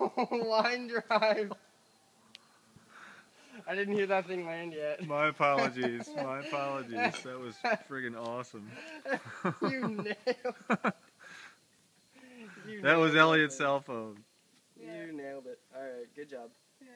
line drive. I didn't hear that thing land yet. My apologies. My apologies. That was friggin' awesome. you nailed. You That was Elliott's it. cell phone. You nailed it. All right, good job. Yeah.